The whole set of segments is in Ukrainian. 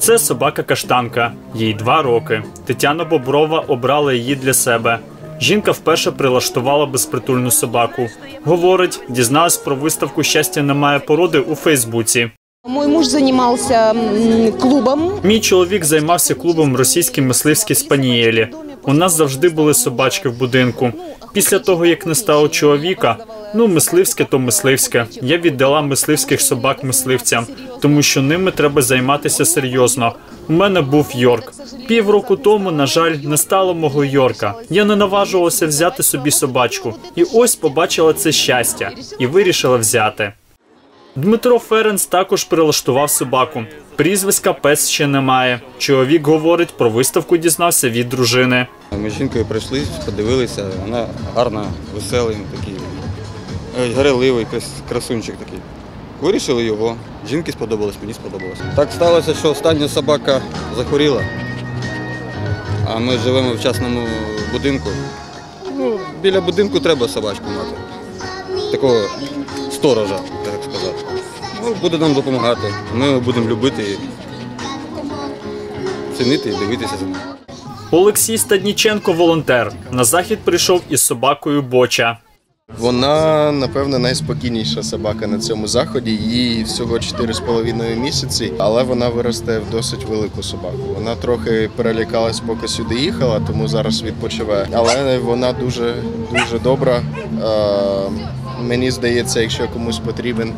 Це собака каштанка, їй два роки. Тетяна Боброва обрала її для себе. Жінка вперше прилаштувала безпритульну собаку. Говорить, дізналась про виставку Щастя немає породи у Фейсбуці. Мой муж занимался м, клубом. Мій чоловік займався клубом російські мисливські спанієлі. У нас завжди були собачки в будинку. Після того, як не стало чоловіка, ну мисливське то мисливське. Я віддала мисливських собак мисливцям, тому що ними треба займатися серйозно. У мене був Йорк. Півроку тому, на жаль, не стало мого Йорка. Я не наважувалася взяти собі собачку. І ось побачила це щастя і вирішила взяти. Дмитро Ференц також прилаштував собаку. Прізвиська пес ще немає. Чоловік говорить, про виставку дізнався від дружини. Ми з жінкою прийшли, подивилися, вона гарна, веселий, такий, грайливий, красунчик такий. Вирішили його. Жінки сподобалось, мені сподобалось. Так сталося, що остання собака захворіла, а ми живемо в частному будинку. Ну, біля будинку треба собачку мати. Такого сторожа, так сказати. Ну, буде нам допомагати. Ми будемо любити, і цінити і дивитися за ним. Олексій Стадніченко волонтер. На захід прийшов із собакою Боча. Вона, напевно, найспокійніша собака на цьому заході. Їй всього 4,5 місяці, але вона виросте в досить велику собаку. Вона трохи перелякалась, поки сюди їхала, тому зараз відпочиває. Але вона дуже дуже добра. Е, мені здається, якщо комусь потрібен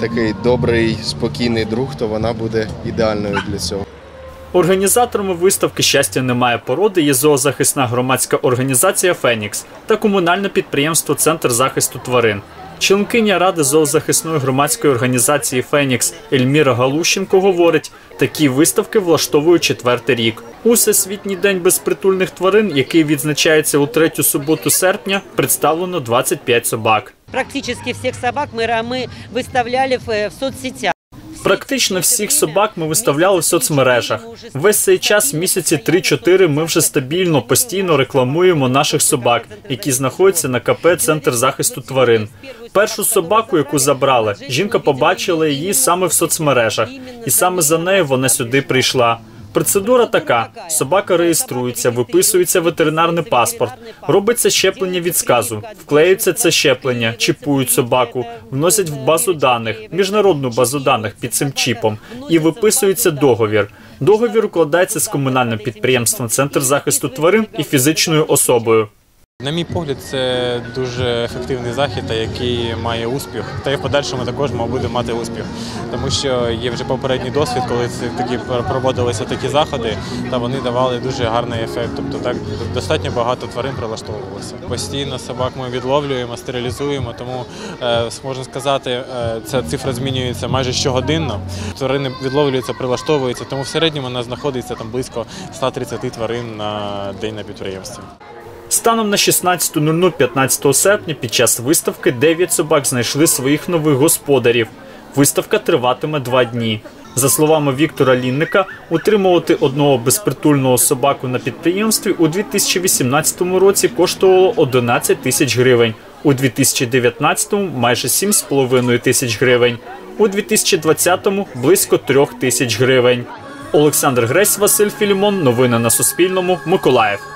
такий добрий, спокійний друг, то вона буде ідеальною для цього. Організаторами виставки Щастя немає породи є зоозахисна громадська організація Фенікс та комунальне підприємство Центр захисту тварин. Членкиня ради зоозахисної громадської організації Фенікс Ельміра Галущенко говорить, такі виставки влаштовують четвертий рік. У Всесвітній день безпритульних тварин, який відзначається у третю суботу серпня, представлено 25 собак. Практически всех собак мы, мы выставляли в, э, в соцсетях. Практично всіх собак ми виставляли в соцмережах. Весь цей час, місяці 3-4, ми вже стабільно, постійно рекламуємо наших собак, які знаходяться на КП Центр захисту тварин. Першу собаку, яку забрали, жінка побачила її саме в соцмережах, і саме за нею вона сюди прийшла. Процедура така: собака реєструється, виписується ветеринарний паспорт, робиться щеплення від сказу, вклеюється це щеплення, чіпують собаку, вносять в базу даних, міжнародну базу даних під цим чіпом, і виписується договір. Договір укладається з комунальним підприємством Центр захисту тварин і фізичною особою. На мій погляд, це дуже ефективний захід, який має успіх. Та й в подальшому також мав буде мати успіх, тому що є вже попередній досвід, коли такі проводилися такі заходи, та вони давали дуже гарний ефект. Тобто так достатньо багато тварин прилаштовувалося. Постійно собак ми відловлюємо, стерилізуємо, тому е, можна сказати, е, ця цифра змінюється майже щогодинно. Тварини відловлюються, прилаштовуються, тому в середньому у нас знаходиться там близько 130 тварин на день на підприємстві. Станом на 16.00 15 серпня під час виставки 9 собак знайшли своїх нових господарів. Виставка триватиме два дні. За словами Віктора Лінника, утримувати одного безпритульного собаку на підприємстві у 2018 році коштувало 11 тисяч гривень, у 2019 – майже 7,5 тисяч гривень, у 2020 – близько 3 тисяч гривень. Олександр Гресь, Василь Філімон. Новини на Суспільному. Миколаїв.